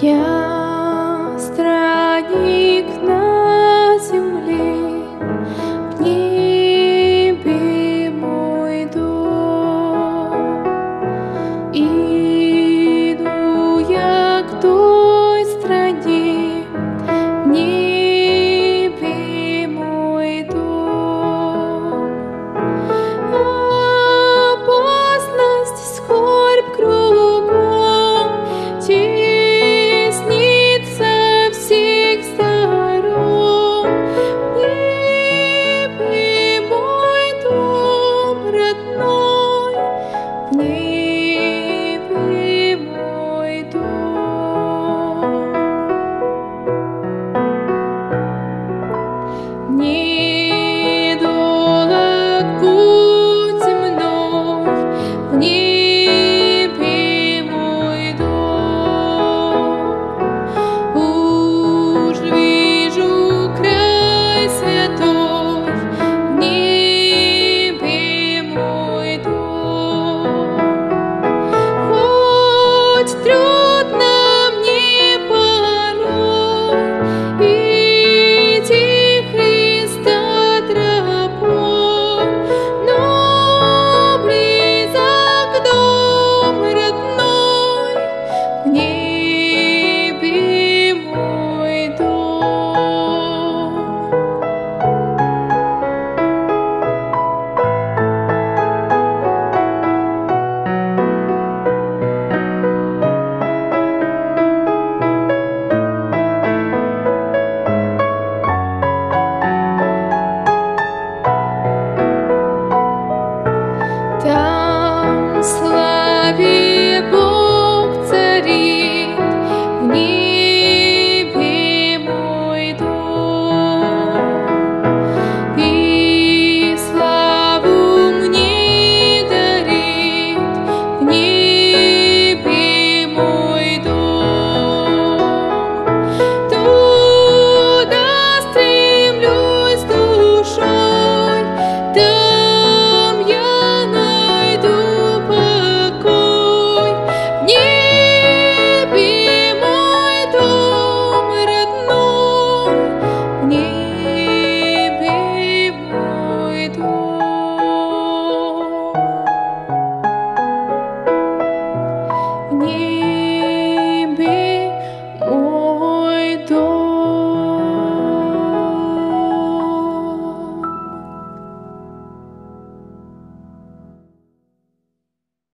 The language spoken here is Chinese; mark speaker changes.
Speaker 1: 天。